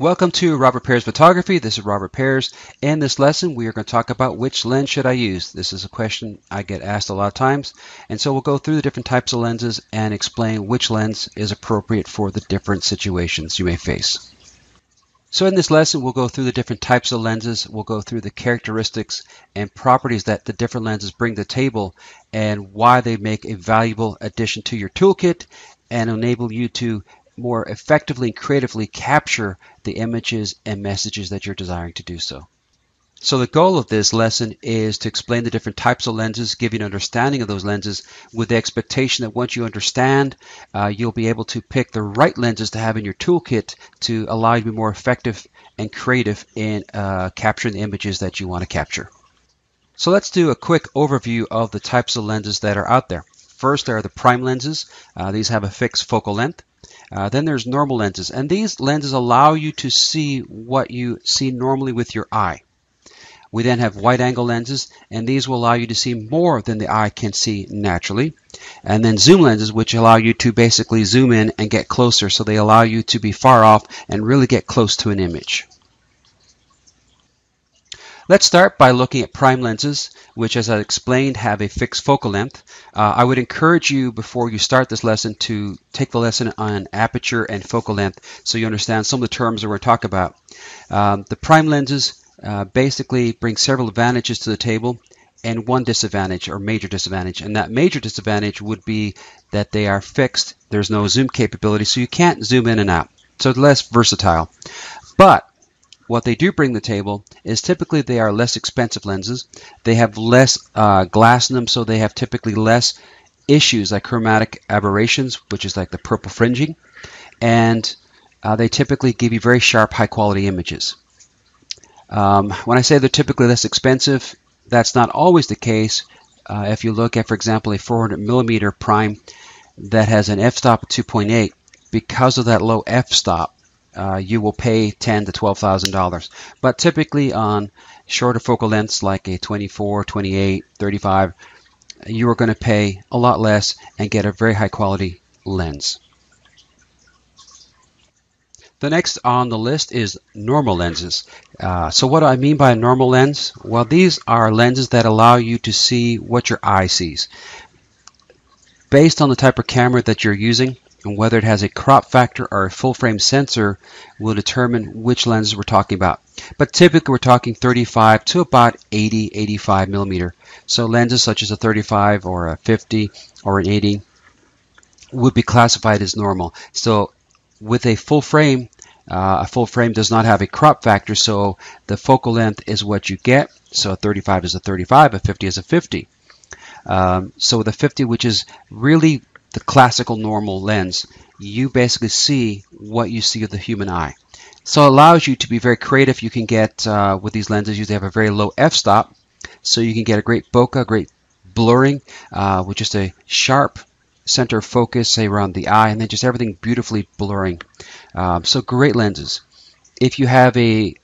Welcome to Robert Pears Photography. This is Robert Pears. In this lesson, we are going to talk about which lens should I use. This is a question I get asked a lot of times. And so we'll go through the different types of lenses and explain which lens is appropriate for the different situations you may face. So in this lesson, we'll go through the different types of lenses. We'll go through the characteristics and properties that the different lenses bring to the table and why they make a valuable addition to your toolkit and enable you to more effectively and creatively capture the images and messages that you're desiring to do so. So the goal of this lesson is to explain the different types of lenses, give you an understanding of those lenses with the expectation that once you understand, uh, you'll be able to pick the right lenses to have in your toolkit to allow you to be more effective and creative in uh, capturing the images that you want to capture. So let's do a quick overview of the types of lenses that are out there. First, there are the prime lenses. Uh, these have a fixed focal length. Uh, then there's normal lenses, and these lenses allow you to see what you see normally with your eye. We then have wide angle lenses, and these will allow you to see more than the eye can see naturally. And then zoom lenses, which allow you to basically zoom in and get closer, so they allow you to be far off and really get close to an image. Let's start by looking at prime lenses, which as I explained have a fixed focal length. Uh, I would encourage you before you start this lesson to take the lesson on aperture and focal length so you understand some of the terms that we're talking about. Um, the prime lenses uh, basically bring several advantages to the table and one disadvantage or major disadvantage and that major disadvantage would be that they are fixed there's no zoom capability so you can't zoom in and out so less versatile but what they do bring to the table is typically they are less expensive lenses. They have less uh, glass in them, so they have typically less issues like chromatic aberrations, which is like the purple fringing, and uh, they typically give you very sharp, high quality images. Um, when I say they're typically less expensive, that's not always the case. Uh, if you look at, for example, a 400 millimeter prime that has an f-stop of 2.8, because of that low f-stop, uh, you will pay ten to twelve thousand dollars. But typically on shorter focal lengths like a 24, 28, 35, you are going to pay a lot less and get a very high quality lens. The next on the list is normal lenses. Uh, so what do I mean by a normal lens? Well, these are lenses that allow you to see what your eye sees. Based on the type of camera that you're using, and whether it has a crop factor or a full frame sensor will determine which lenses we're talking about. But typically we're talking 35 to about 80, 85 millimeter. So lenses such as a 35 or a 50 or an 80 would be classified as normal. So with a full frame, uh, a full frame does not have a crop factor, so the focal length is what you get. So a 35 is a 35, a 50 is a 50. Um, so the 50, which is really the classical normal lens, you basically see what you see with the human eye. So it allows you to be very creative. You can get, uh, with these lenses, you have a very low f-stop, so you can get a great bokeh, great blurring, uh, with just a sharp center focus, say around the eye, and then just everything beautifully blurring. Um, so great lenses. If you have a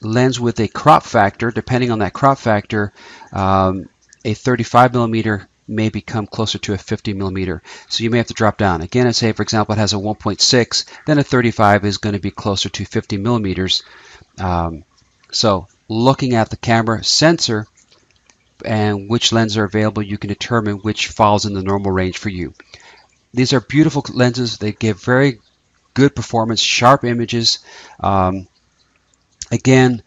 lens with a crop factor, depending on that crop factor, um, a 35 millimeter may become closer to a 50 millimeter. So you may have to drop down. Again, let's say, for example, it has a 1.6, then a 35 is going to be closer to 50 millimeters. Um, so looking at the camera sensor and which lenses are available, you can determine which falls in the normal range for you. These are beautiful lenses. They give very good performance, sharp images. Um, again,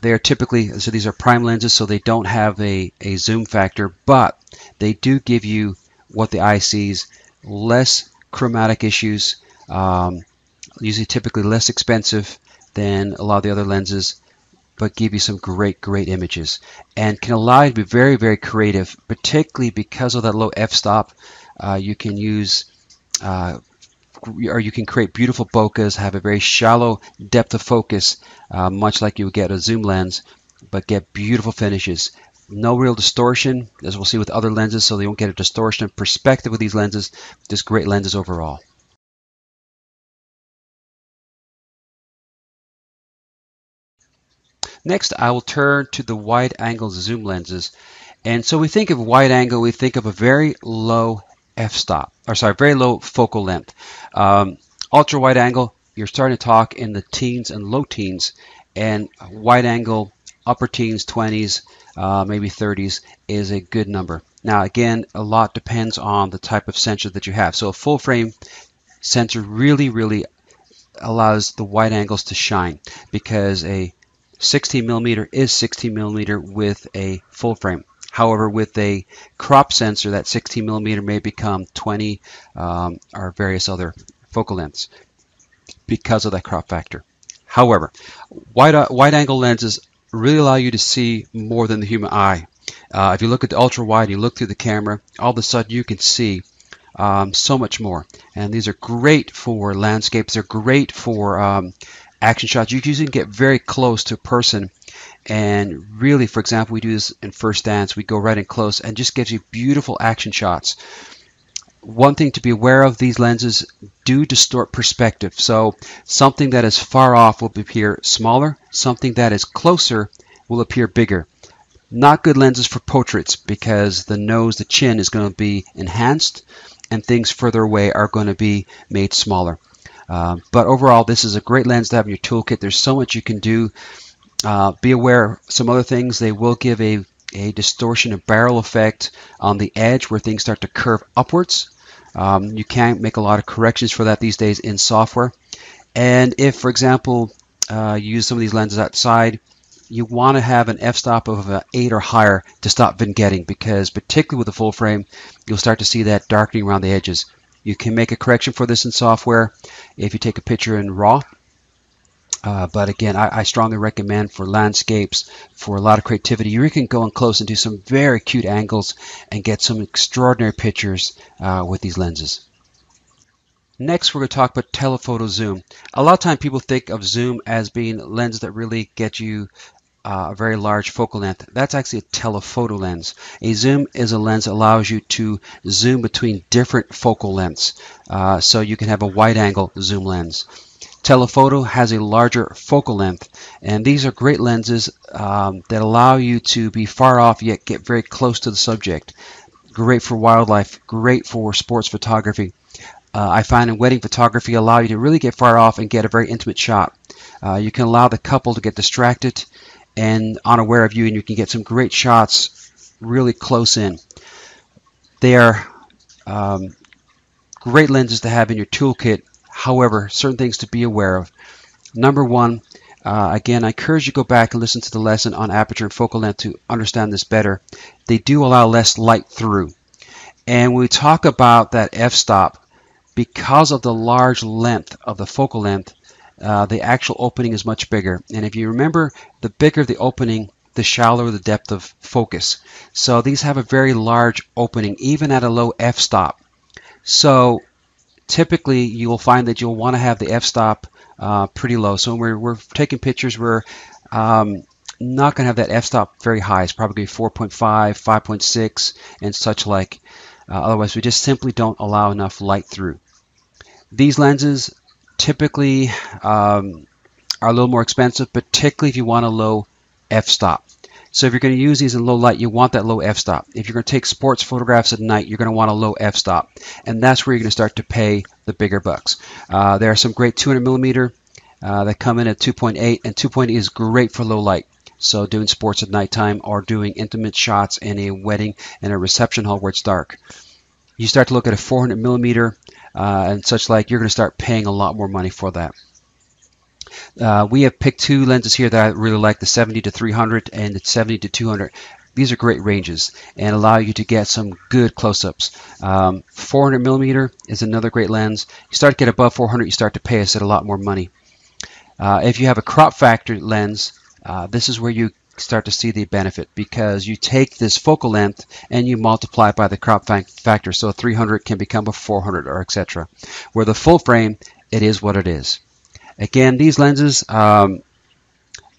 they are typically, so these are prime lenses, so they don't have a, a zoom factor, but they do give you what the eye sees, less chromatic issues, um, usually typically less expensive than a lot of the other lenses, but give you some great, great images and can allow you to be very, very creative, particularly because of that low f-stop. Uh, you can use uh, or you can create beautiful bokehs, have a very shallow depth of focus, uh, much like you would get a zoom lens, but get beautiful finishes. No real distortion, as we'll see with other lenses, so they won't get a distortion of perspective with these lenses. Just great lenses overall. Next, I will turn to the wide angle zoom lenses. And so we think of wide angle, we think of a very low f-stop, or sorry, very low focal length. Um, ultra wide angle, you're starting to talk in the teens and low teens, and wide angle upper teens, 20s, uh, maybe 30s is a good number. Now again, a lot depends on the type of sensor that you have. So a full frame sensor really, really allows the wide angles to shine because a 16 millimeter is 16 millimeter with a full frame. However, with a crop sensor, that 16 millimeter may become 20 um, or various other focal lengths because of that crop factor. However, wide, uh, wide angle lenses really allow you to see more than the human eye. Uh, if you look at the ultra wide, you look through the camera, all of a sudden you can see um, so much more. And these are great for landscapes. They're great for um, action shots. You can get very close to a person and really, for example, we do this in First Dance. We go right in close and just gives you beautiful action shots. One thing to be aware of, these lenses do distort perspective. So something that is far off will appear smaller. Something that is closer will appear bigger. Not good lenses for portraits because the nose, the chin is going to be enhanced and things further away are going to be made smaller. Uh, but overall, this is a great lens to have in your toolkit. There's so much you can do. Uh, be aware of some other things. They will give a, a distortion, a barrel effect on the edge where things start to curve upwards. Um, you can't make a lot of corrections for that these days in software. And if, for example, uh, you use some of these lenses outside, you want to have an f-stop of an 8 or higher to stop vignetting because particularly with a full frame, you'll start to see that darkening around the edges. You can make a correction for this in software if you take a picture in RAW. Uh, but again, I, I, strongly recommend for landscapes, for a lot of creativity, you can go in close and do some very cute angles and get some extraordinary pictures uh, with these lenses. Next, we're going to talk about telephoto zoom. A lot of time people think of zoom as being lenses that really get you uh, a very large focal length. That's actually a telephoto lens. A zoom is a lens that allows you to zoom between different focal lengths. Uh, so you can have a wide angle zoom lens. Telephoto has a larger focal length and these are great lenses um, that allow you to be far off yet get very close to the subject. Great for wildlife, great for sports photography. Uh, I find in wedding photography allow you to really get far off and get a very intimate shot. Uh, you can allow the couple to get distracted and unaware of you and you can get some great shots really close in. They are um, great lenses to have in your toolkit. However, certain things to be aware of. Number one, uh, again, I encourage you to go back and listen to the lesson on aperture and focal length to understand this better. They do allow less light through. And when we talk about that f-stop, because of the large length of the focal length, uh, the actual opening is much bigger. And if you remember, the bigger the opening, the shallower the depth of focus. So these have a very large opening, even at a low f-stop. So typically you will find that you'll want to have the f-stop uh, pretty low. So when we're, we're taking pictures, we're um, not going to have that f-stop very high. It's probably 4.5, 5.6, and such like. Uh, otherwise, we just simply don't allow enough light through. These lenses typically um, are a little more expensive, particularly if you want a low f-stop. So if you're going to use these in low light, you want that low f-stop. If you're going to take sports photographs at night, you're going to want a low f-stop. And that's where you're going to start to pay the bigger bucks. Uh, there are some great 200 millimeter uh, that come in at 2.8, and 2.8 is great for low light. So doing sports at nighttime or doing intimate shots in a wedding and a reception hall where it's dark. You start to look at a 400 millimeter uh, and such like, you're going to start paying a lot more money for that. Uh, we have picked two lenses here that I really like, the 70 to 300 and the 70 to 200. These are great ranges and allow you to get some good close-ups. Um, 400 millimeter is another great lens. You start to get above 400, you start to pay us at a lot more money. Uh, if you have a crop factor lens, uh, this is where you start to see the benefit because you take this focal length and you multiply by the crop factor. So a 300 can become a 400 or etc. Where the full frame, it is what it is. Again, these lenses um,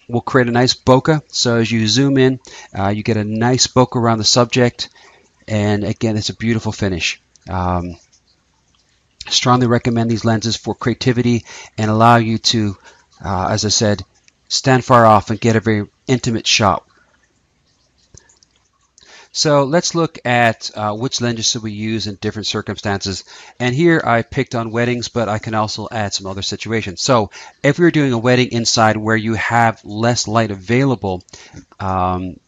will create a nice bokeh. So as you zoom in, uh, you get a nice bokeh around the subject. And again, it's a beautiful finish. Um, strongly recommend these lenses for creativity and allow you to, uh, as I said, stand far off and get a very intimate shot. So let's look at uh, which lenses should we use in different circumstances. And here I picked on weddings, but I can also add some other situations. So if you're doing a wedding inside where you have less light available, um,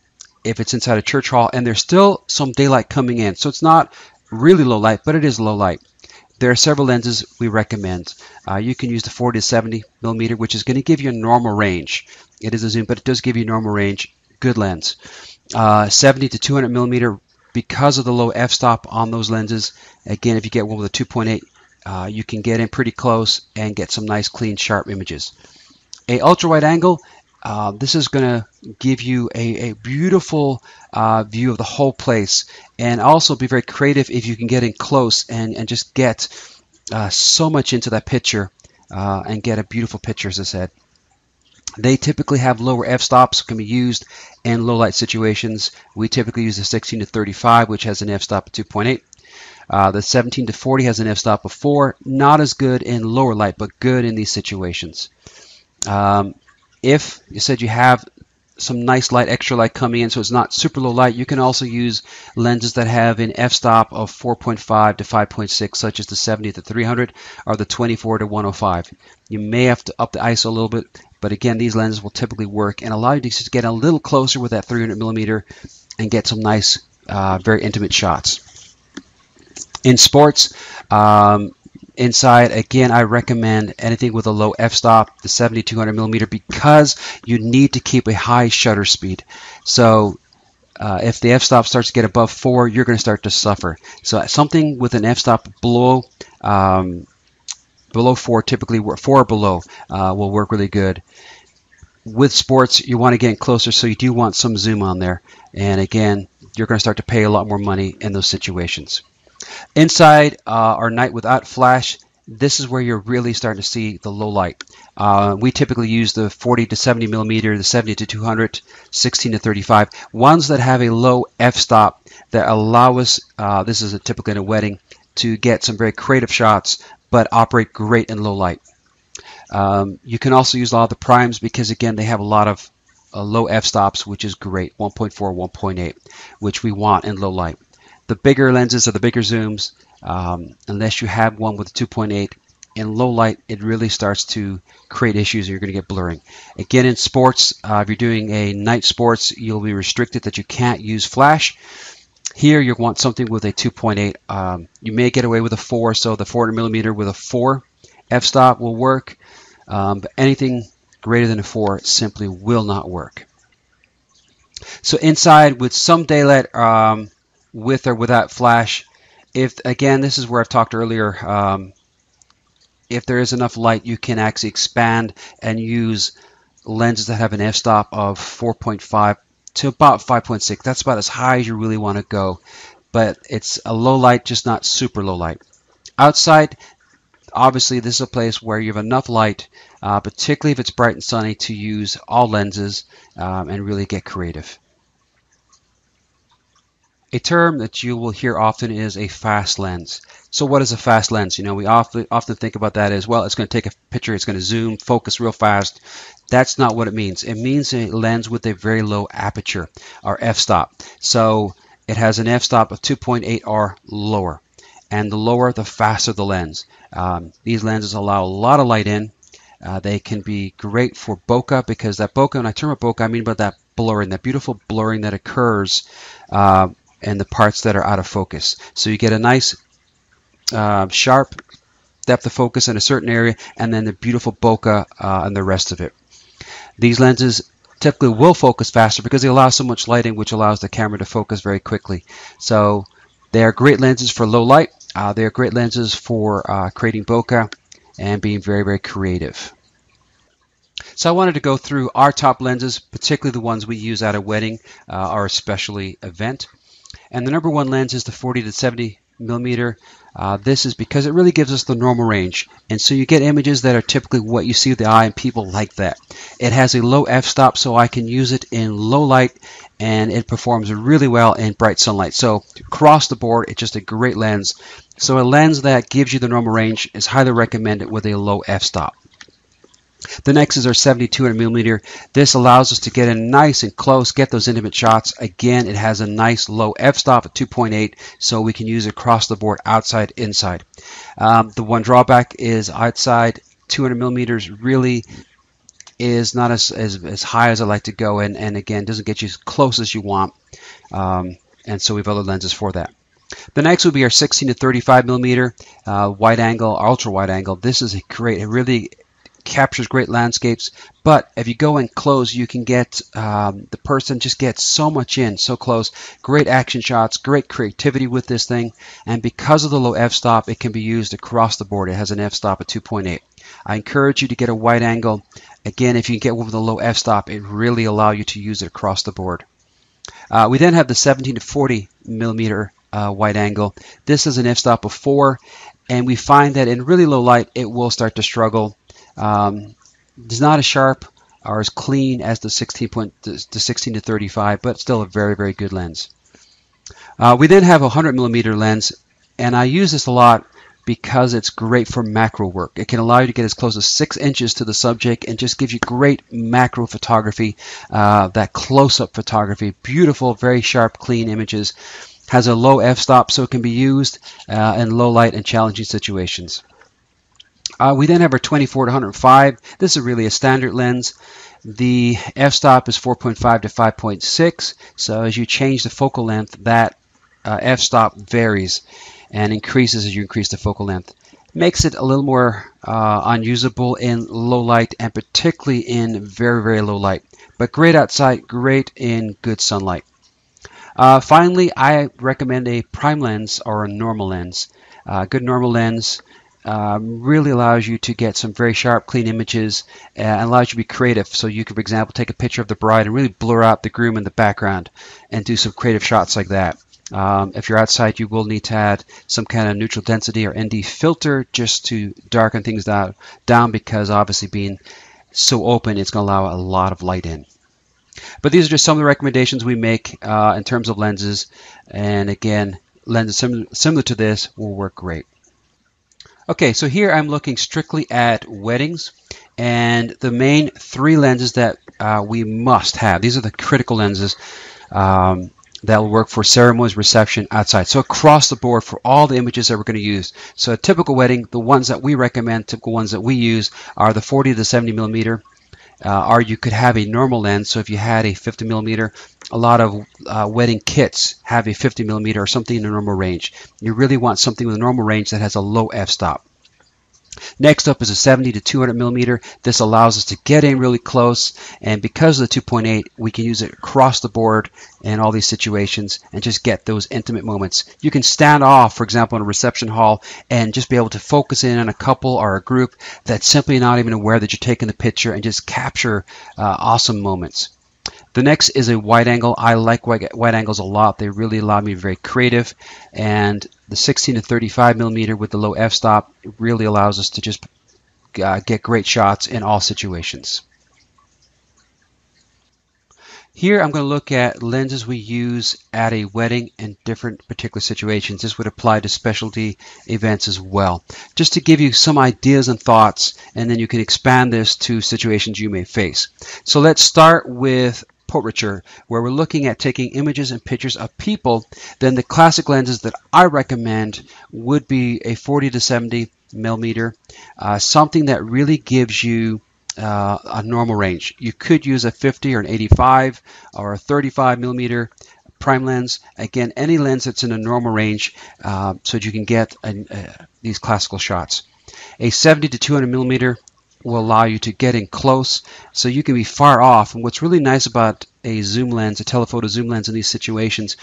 if it's inside a church hall and there's still some daylight coming in, so it's not really low light, but it is low light. There are several lenses we recommend. Uh, you can use the 40 to 70 millimeter, which is going to give you a normal range. It is a zoom, but it does give you normal range. Good lens. Uh, 70 to 200 millimeter, because of the low f-stop on those lenses. Again, if you get one with a 2.8, uh, you can get in pretty close and get some nice, clean, sharp images. A ultra wide angle uh, this is going to give you a, a beautiful uh, view of the whole place and also be very creative if you can get in close and, and just get uh, so much into that picture and get a beautiful picture as I said. They typically have lower f-stops, can be used in low light situations. We typically use the 16 to 35 which has an f-stop of 2.8. Uh, the 17 to 40 has an f-stop of 4, not as good in lower light but good in these situations. Um, if you said you have some nice light, extra light coming in, so it's not super low light, you can also use lenses that have an f-stop of 4.5 to 5.6, such as the 70 to 300 or the 24 to 105. You may have to up the ISO a little bit, but again, these lenses will typically work and allow you to get a little closer with that 300 millimeter and get some nice, uh, very intimate shots. In sports, um, inside. Again I recommend anything with a low f-stop the 7200 millimeter because you need to keep a high shutter speed. So uh, if the f-stop starts to get above four you're going to start to suffer. So something with an f-stop below um, below four typically four or below uh, will work really good. With sports you want to get closer so you do want some zoom on there. And again you're going to start to pay a lot more money in those situations Inside uh, our night without flash, this is where you're really starting to see the low light. Uh, we typically use the 40 to 70 millimeter, the 70 to 200, 16 to 35, ones that have a low f-stop that allow us, uh, this is a typically in a wedding, to get some very creative shots but operate great in low light. Um, you can also use a lot of the primes because again they have a lot of uh, low f-stops which is great, 1.4, 1.8, which we want in low light the bigger lenses or the bigger zooms, um, unless you have one with 2.8 in low light, it really starts to create issues and you're going to get blurring. Again, in sports, uh, if you're doing a night sports, you'll be restricted that you can't use flash. Here, you want something with a 2.8. Um, you may get away with a 4, so the 400 millimeter with a 4 f-stop will work, um, but anything greater than a 4 simply will not work. So inside with some daylight, um, with or without flash. If again, this is where I've talked earlier. Um, if there is enough light, you can actually expand and use lenses that have an f-stop of 4.5 to about 5.6. That's about as high as you really want to go, but it's a low light, just not super low light. Outside, obviously, this is a place where you have enough light, uh, particularly if it's bright and sunny, to use all lenses um, and really get creative. A term that you will hear often is a fast lens. So what is a fast lens? You know, we often often think about that as well. It's going to take a picture, it's going to zoom, focus real fast. That's not what it means. It means a lens with a very low aperture or f-stop. So it has an f-stop of 2.8 or lower. And the lower, the faster the lens. Um, these lenses allow a lot of light in. Uh, they can be great for bokeh because that bokeh, when I term about bokeh, I mean by that blurring, that beautiful blurring that occurs uh, and the parts that are out of focus. So you get a nice uh, sharp depth of focus in a certain area and then the beautiful bokeh uh, and the rest of it. These lenses typically will focus faster because they allow so much lighting which allows the camera to focus very quickly. So they are great lenses for low light. Uh, they are great lenses for uh, creating bokeh and being very, very creative. So I wanted to go through our top lenses, particularly the ones we use at a wedding uh, or especially event. And the number one lens is the 40 to 70 millimeter. Uh, this is because it really gives us the normal range. And so you get images that are typically what you see with the eye and people like that. It has a low f-stop so I can use it in low light and it performs really well in bright sunlight. So across the board, it's just a great lens. So a lens that gives you the normal range is highly recommended with a low f-stop. The next is our 7200 millimeter. This allows us to get in nice and close, get those intimate shots. Again, it has a nice low f-stop at 2.8, so we can use it across the board, outside, inside. Um, the one drawback is outside 200 millimeters really is not as, as, as high as I like to go, and, and again, doesn't get you as close as you want. Um, and so we have other lenses for that. The next will be our 16 to 35 millimeter uh, wide angle, ultra wide angle. This is a great, it really captures great landscapes. But if you go in close, you can get um, the person just gets so much in so close. Great action shots, great creativity with this thing. And because of the low f-stop, it can be used across the board. It has an f-stop of 2.8. I encourage you to get a wide angle. Again, if you can get one with a low f-stop, it really allow you to use it across the board. Uh, we then have the 17 to 40 millimeter uh, wide angle. This is an f-stop of 4 and we find that in really low light it will start to struggle um, it's not as sharp or as clean as the 16 point, the 16 to 35, but still a very, very good lens. Uh, we then have a 100 millimeter lens, and I use this a lot because it's great for macro work. It can allow you to get as close as six inches to the subject and just gives you great macro photography, uh, that close-up photography, beautiful, very sharp, clean images. Has a low f-stop so it can be used uh, in low light and challenging situations. Uh, we then have our 24 to 105. This is really a standard lens. The f-stop is 4.5 to 5.6. So as you change the focal length, that uh, f-stop varies and increases as you increase the focal length. Makes it a little more uh, unusable in low light and particularly in very, very low light. But great outside, great in good sunlight. Uh, finally, I recommend a prime lens or a normal lens. Uh, good normal lens um, really allows you to get some very sharp, clean images uh, and allows you to be creative. So you can, for example, take a picture of the bride and really blur out the groom in the background and do some creative shots like that. Um, if you're outside, you will need to add some kind of neutral density or ND filter just to darken things down, down because obviously being so open, it's going to allow a lot of light in. But these are just some of the recommendations we make uh, in terms of lenses. And again, lenses sim similar to this will work great. Okay, so here I'm looking strictly at weddings and the main three lenses that uh, we must have. These are the critical lenses um, that will work for ceremonies, reception, outside. So across the board for all the images that we're going to use. So a typical wedding, the ones that we recommend, typical ones that we use are the 40 to 70 millimeter uh, or you could have a normal lens. So if you had a 50 millimeter, a lot of uh, wedding kits have a 50 millimeter or something in the normal range. You really want something with a normal range that has a low f-stop. Next up is a 70 to 200 millimeter. This allows us to get in really close, and because of the 2.8, we can use it across the board in all these situations and just get those intimate moments. You can stand off, for example, in a reception hall and just be able to focus in on a couple or a group that's simply not even aware that you're taking the picture and just capture uh, awesome moments. The next is a wide angle. I like wide, angles a lot. They really allow me to be very creative. And the 16 to 35 millimeter with the low f-stop really allows us to just uh, get great shots in all situations. Here I'm going to look at lenses we use at a wedding in different particular situations. This would apply to specialty events as well. Just to give you some ideas and thoughts and then you can expand this to situations you may face. So let's start with portraiture, where we're looking at taking images and pictures of people, then the classic lenses that I recommend would be a 40 to 70 millimeter, uh, something that really gives you uh, a normal range. You could use a 50 or an 85 or a 35 millimeter prime lens. Again, any lens that's in a normal range uh, so that you can get uh, these classical shots. A 70 to 200 millimeter will allow you to get in close so you can be far off. And what's really nice about a zoom lens, a telephoto zoom lens in these situations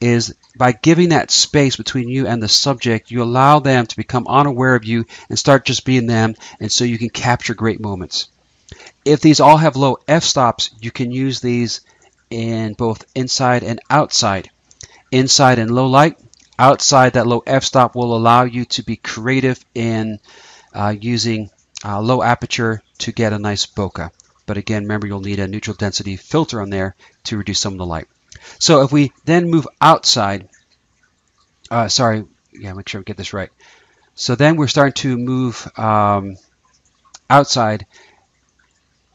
is by giving that space between you and the subject, you allow them to become unaware of you and start just being them, and so you can capture great moments. If these all have low f-stops, you can use these in both inside and outside. Inside in low light, outside that low f-stop will allow you to be creative in uh, using uh, low aperture to get a nice bokeh. But again, remember you'll need a neutral density filter on there to reduce some of the light. So if we then move outside, uh, sorry, yeah, make sure we get this right. So then we're starting to move um, outside.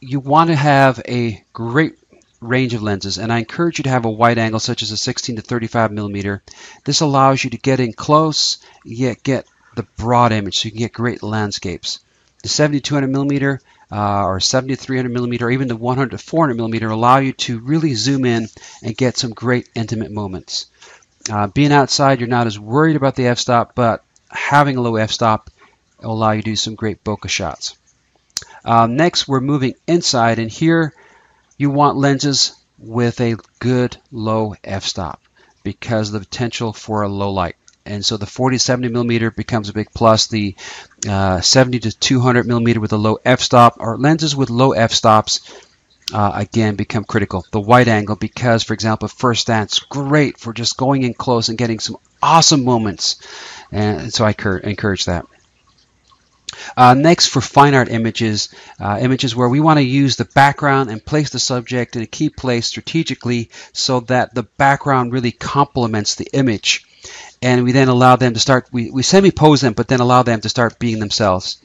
you want to have a great range of lenses and I encourage you to have a wide angle such as a 16 to 35 millimeter. This allows you to get in close yet get the broad image so you can get great landscapes. The 7200 millimeter uh, or 7300 millimeter or even the 100 to 400 millimeter allow you to really zoom in and get some great intimate moments. Uh, being outside you're not as worried about the f-stop but having a low f-stop will allow you to do some great bokeh shots. Uh, next we're moving inside and here you want lenses with a good low f-stop because of the potential for a low light. And so the 40 70 millimeter becomes a big plus. The uh, 70 to 200 millimeter with a low f-stop or lenses with low f-stops uh, again become critical. The wide angle because, for example, first stance, great for just going in close and getting some awesome moments. And so I encourage that. Uh, next for fine art images, uh, images where we want to use the background and place the subject in a key place strategically so that the background really complements the image. And we then allow them to start, we, we semi-pose them, but then allow them to start being themselves.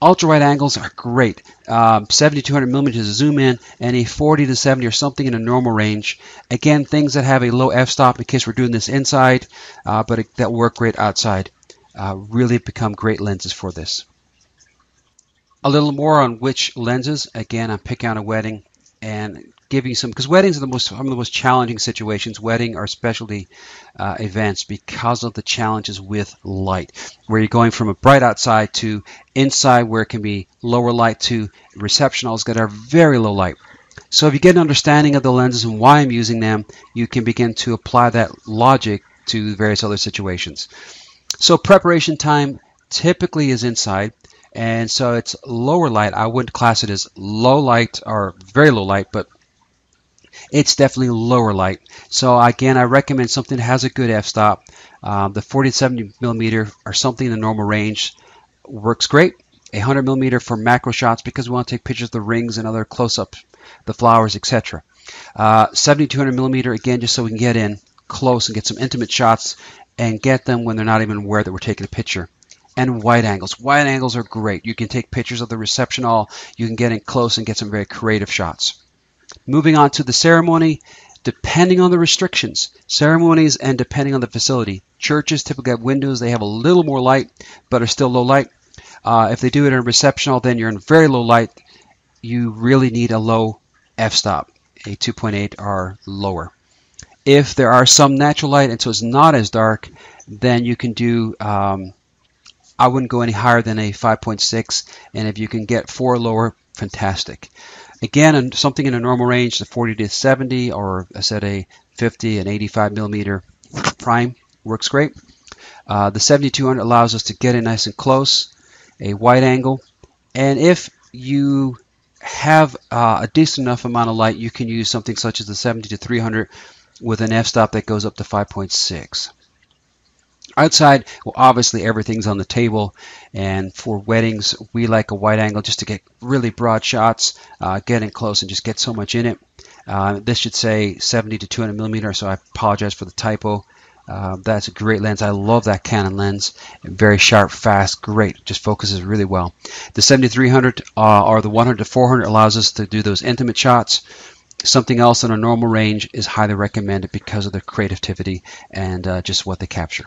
Ultra wide angles are great. Um, 70 200 millimeters zoom in and a 40 to 70 or something in a normal range. Again, things that have a low f-stop in case we're doing this inside, uh, but it, that work great outside. Uh, really become great lenses for this. A little more on which lenses. Again, I'm picking out a wedding and giving some because weddings are the most some of the most challenging situations. Wedding are specialty uh, events because of the challenges with light, where you're going from a bright outside to inside where it can be lower light to reception halls that are very low light. So if you get an understanding of the lenses and why I'm using them, you can begin to apply that logic to various other situations. So preparation time typically is inside and so it's lower light. I wouldn't class it as low light or very low light, but it's definitely lower light. So again, I recommend something that has a good f-stop. Um, the 40 to 70 millimeter or something in the normal range works great. A 100 millimeter for macro shots because we want to take pictures of the rings and other close-ups, the flowers, etc. Uh, 70 200 millimeter again, just so we can get in close and get some intimate shots and get them when they're not even aware that we're taking a picture and wide angles. Wide angles are great. You can take pictures of the reception hall. You can get in close and get some very creative shots. Moving on to the ceremony, depending on the restrictions, ceremonies and depending on the facility. Churches typically have windows. They have a little more light, but are still low light. Uh, if they do it in a reception hall, then you're in very low light. You really need a low f-stop, a 2.8 or lower. If there are some natural light and so it's not as dark, then you can do um, I wouldn't go any higher than a 5.6 and if you can get four lower fantastic again something in a normal range the 40 to 70 or I said a 50 and 85 millimeter prime works great. Uh, the 7200 allows us to get in nice and close a wide angle. And if you have uh, a decent enough amount of light you can use something such as the 70 to 300 with an f-stop that goes up to 5.6 Outside, well, obviously everything's on the table, and for weddings, we like a wide angle just to get really broad shots, uh, get in close and just get so much in it. Uh, this should say 70 to 200 millimeter, so I apologize for the typo. Uh, that's a great lens. I love that Canon lens. Very sharp, fast, great. Just focuses really well. The 7300 uh, or the 100 to 400 allows us to do those intimate shots. Something else in a normal range is highly recommended because of the creativity and uh, just what they capture.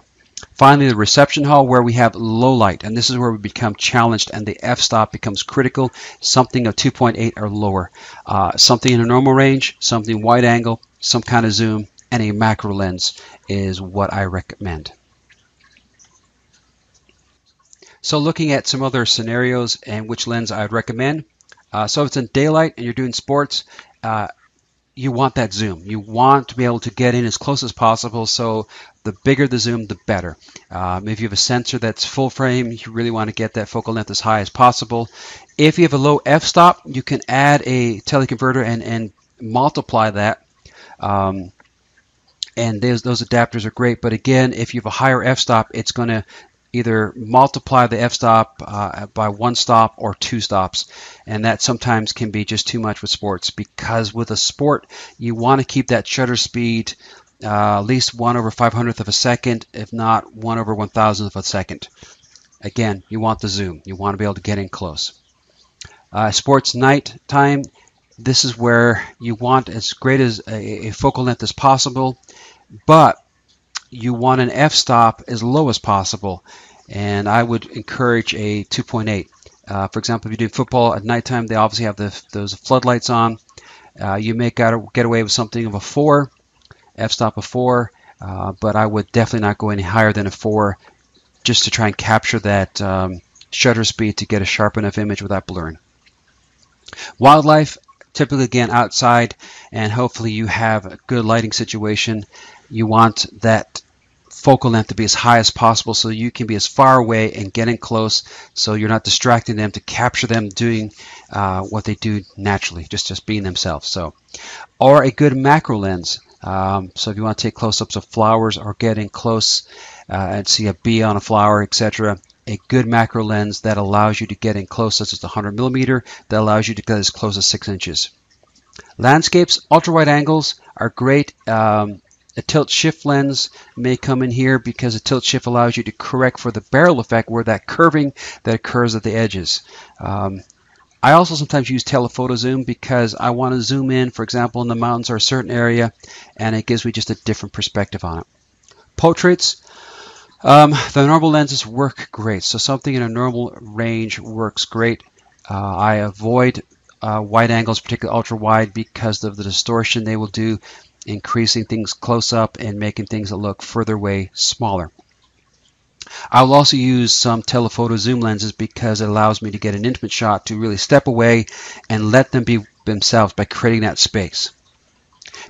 Finally, the reception hall where we have low light, and this is where we become challenged and the f-stop becomes critical, something of 2.8 or lower. Uh, something in a normal range, something wide angle, some kind of zoom, and a macro lens is what I recommend. So looking at some other scenarios and which lens I would recommend. Uh, so if it's in daylight and you're doing sports, uh, you want that zoom. You want to be able to get in as close as possible. So the bigger the zoom, the better. Um, if you have a sensor that's full frame, you really want to get that focal length as high as possible. If you have a low f-stop, you can add a teleconverter and, and multiply that. Um, and those, those adapters are great. But again, if you have a higher f-stop, it's going to either multiply the f-stop uh, by one stop or two stops. And that sometimes can be just too much with sports because with a sport you want to keep that shutter speed uh, at least 1 over 500th of a second if not 1 over 1000th of a second. Again you want the zoom. You want to be able to get in close. Uh, sports night time, this is where you want as great as a, a focal length as possible, but you want an f-stop as low as possible. And I would encourage a 2.8. Uh, for example, if you're doing football at nighttime, they obviously have the, those floodlights on. Uh, you may get away with something of a 4, f-stop of 4, uh, but I would definitely not go any higher than a 4 just to try and capture that um, shutter speed to get a sharp enough image without blurring. Wildlife, typically again outside, and hopefully you have a good lighting situation. You want that focal length to be as high as possible so you can be as far away and getting close so you're not distracting them to capture them doing uh, what they do naturally, just just being themselves. So, or a good macro lens. Um, so if you want to take close-ups of flowers or getting close uh, and see a bee on a flower, etc., a good macro lens that allows you to get in close, such as the 100 millimeter, that allows you to get as close as six inches. Landscapes, ultra wide angles are great. Um, a tilt shift lens may come in here because a tilt shift allows you to correct for the barrel effect where that curving that occurs at the edges. Um, I also sometimes use telephoto zoom because I want to zoom in, for example, in the mountains or a certain area, and it gives me just a different perspective on it. Portraits, um, the normal lenses work great. So something in a normal range works great. Uh, I avoid uh, wide angles, particularly ultra wide, because of the distortion they will do, increasing things close up and making things that look further away smaller. I will also use some telephoto zoom lenses because it allows me to get an intimate shot to really step away and let them be themselves by creating that space.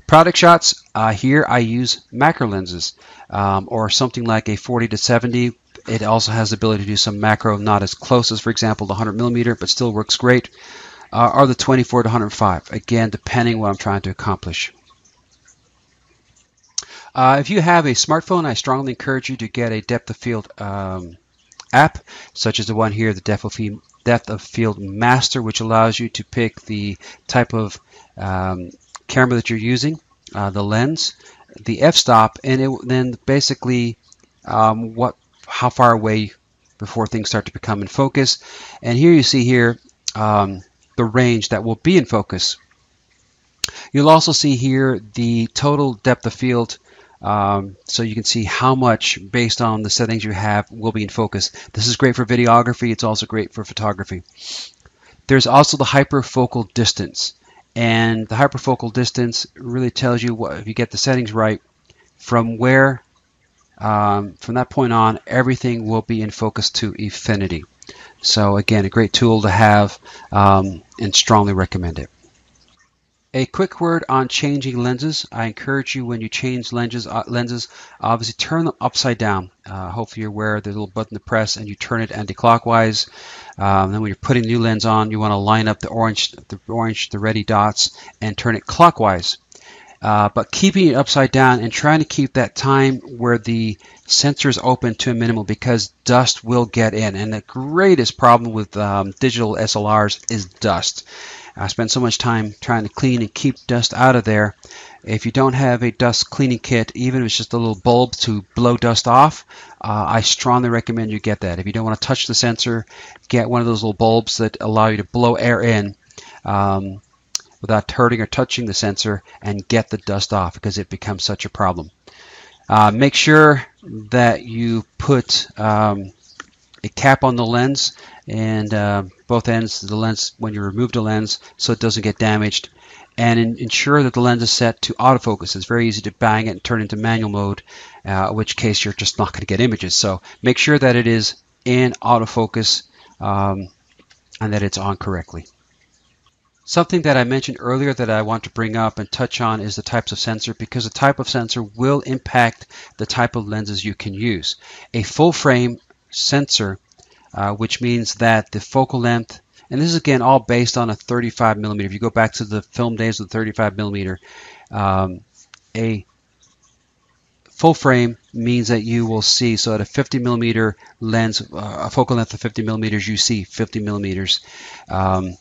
Product shots, uh, here I use macro lenses um, or something like a 40 to 70. It also has the ability to do some macro, not as close as, for example, the 100 millimeter, but still works great. Uh, or the 24 to 105, again, depending what I'm trying to accomplish. Uh, if you have a smartphone, I strongly encourage you to get a depth of field um, app, such as the one here, the depth of, field, master, which allows you to pick the type of um, camera that you're using, uh, the lens, the f-stop, and it, then basically um, what how far away before things start to become in focus. And here you see here um, the range that will be in focus. You'll also see here the total depth of field um, so you can see how much based on the settings you have will be in focus. This is great for videography. It's also great for photography. There's also the hyperfocal distance. And the hyperfocal distance really tells you what, if you get the settings right, from where, um, from that point on, everything will be in focus to infinity. So again, a great tool to have um, and strongly recommend it. A quick word on changing lenses. I encourage you when you change lenses, uh, lenses obviously turn them upside down. Uh, hopefully you're aware there's a little button to press and you turn it anti-clockwise. Um, then when you're putting new lens on, you want to line up the orange, the orange, the ready dots and turn it clockwise. Uh, but keeping it upside down and trying to keep that time where the sensor is open to a minimum because dust will get in. And the greatest problem with um, digital SLRs is dust. I spend so much time trying to clean and keep dust out of there. If you don't have a dust cleaning kit, even if it's just a little bulb to blow dust off, uh, I strongly recommend you get that. If you don't want to touch the sensor, get one of those little bulbs that allow you to blow air in um, without hurting or touching the sensor and get the dust off because it becomes such a problem. Uh, make sure that you put um, a cap on the lens and uh, both ends of the lens when you remove the lens so it doesn't get damaged and in, ensure that the lens is set to autofocus. It's very easy to bang it and turn into manual mode, uh, in which case you're just not going to get images. So make sure that it is in autofocus um, and that it's on correctly. Something that I mentioned earlier that I want to bring up and touch on is the types of sensor because the type of sensor will impact the type of lenses you can use. A full frame sensor, uh, which means that the focal length, and this is again all based on a 35 millimeter. If you go back to the film days of the 35 millimeter, um, a full frame means that you will see so at a 50 millimeter lens, uh, a focal length of 50 millimeters, you see 50 millimeters. Um,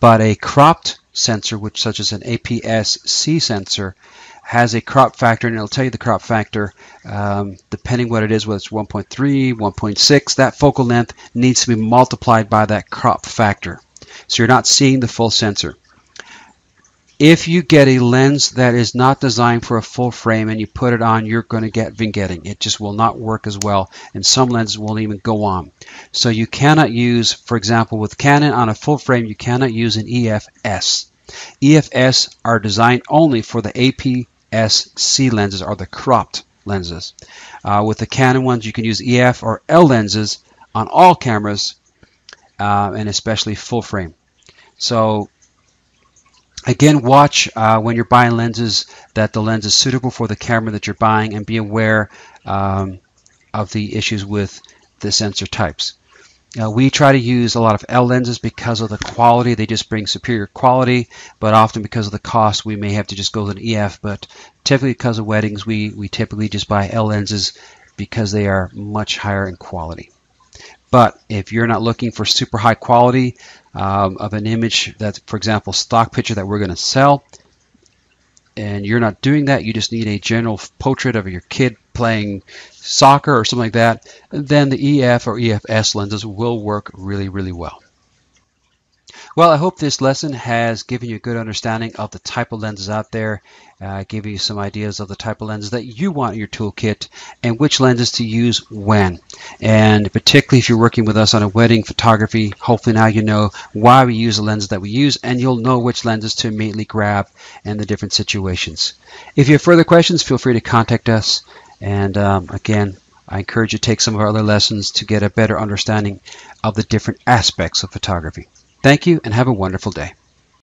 but a cropped sensor, which such as an APS-C sensor, has a crop factor, and it'll tell you the crop factor um, depending what it is, whether it's 1.3, 1.6. That focal length needs to be multiplied by that crop factor. So you're not seeing the full sensor. If you get a lens that is not designed for a full frame and you put it on, you're going to get vignetting. It just will not work as well, and some lenses won't even go on. So you cannot use, for example, with Canon on a full frame, you cannot use an EFS. EFS are designed only for the APS-C lenses are the cropped lenses. Uh, with the Canon ones, you can use EF or L lenses on all cameras uh, and especially full frame. So Again, watch uh, when you're buying lenses that the lens is suitable for the camera that you're buying and be aware um, of the issues with the sensor types. Uh, we try to use a lot of L lenses because of the quality. They just bring superior quality, but often because of the cost, we may have to just go with an EF. But typically because of weddings, we, we typically just buy L lenses because they are much higher in quality. But if you're not looking for super high quality um, of an image that, for example, stock picture that we're going to sell, and you're not doing that, you just need a general portrait of your kid playing soccer or something like that, then the EF or EFS lenses will work really, really well. Well, I hope this lesson has given you a good understanding of the type of lenses out there, uh, giving you some ideas of the type of lenses that you want in your toolkit and which lenses to use when. And particularly if you're working with us on a wedding photography, hopefully now you know why we use the lenses that we use and you'll know which lenses to immediately grab in the different situations. If you have further questions, feel free to contact us. And um, again, I encourage you to take some of our other lessons to get a better understanding of the different aspects of photography. Thank you and have a wonderful day.